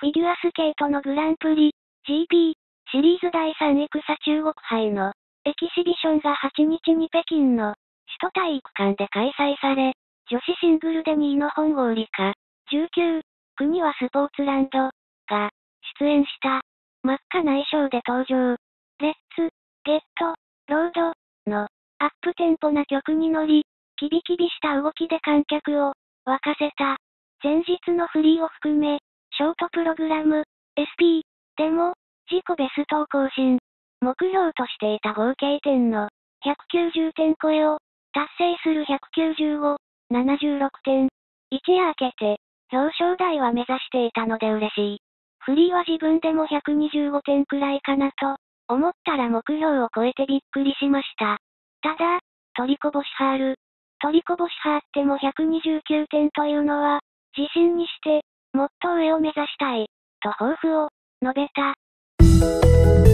フィギュアスケートのグランプリ、GP、シリーズ第3戦中国杯の、エキシビションが8日に北京の、首都体育館で開催され、女子シングルで2位の本郷理香、19、国はスポーツランド、が、出演した。真っ赤な衣装で登場。レッツ、ゲット、ロード、の、アップテンポな曲に乗り、キビキビした動きで観客を、沸かせた。前日のフリーを含め、ショートプログラム、SP、でも、自己ベストを更新。目標としていた合計点の、190点超えを、達成する195、76点。一夜明けて、表彰台は目指していたので嬉しい。フリーは自分でも125点くらいかなと、思ったら目標を超えてびっくりしました。ただ、取りこぼしはーる。取りこぼしはーっても129点というのは、自信にして、もっと上を目指したい、と抱負を、述べた。